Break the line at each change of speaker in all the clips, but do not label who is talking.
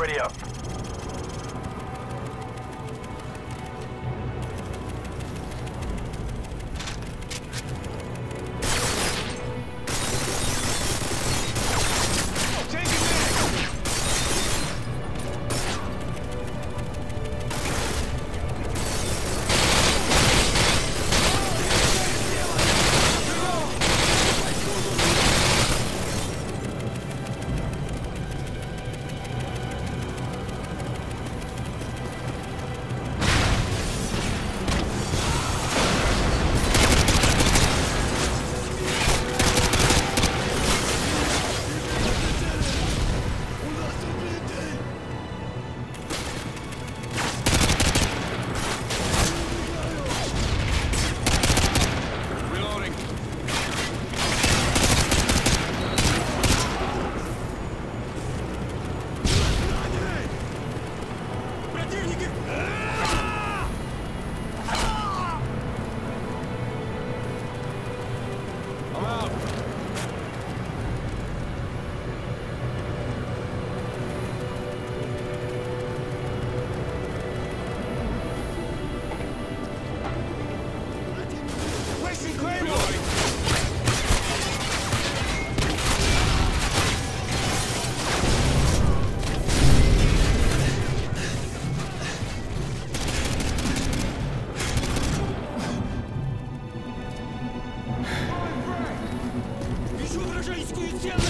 Ready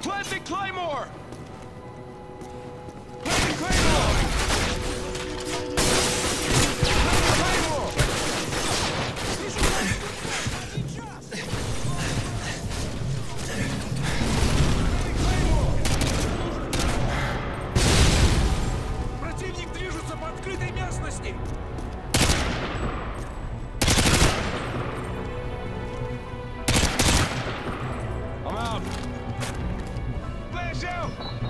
Plant Claymore. Plant Claymore! Out!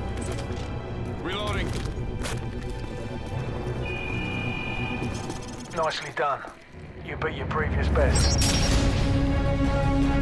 Nicely done. You beat your previous best.